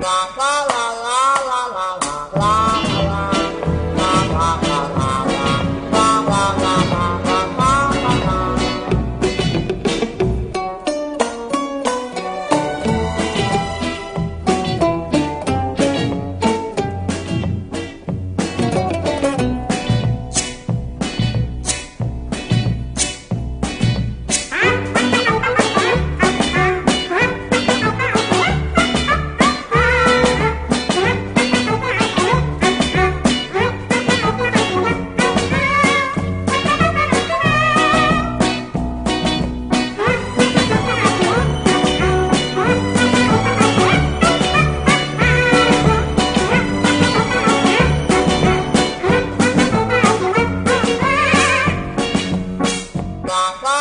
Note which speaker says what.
Speaker 1: Bye. Bye.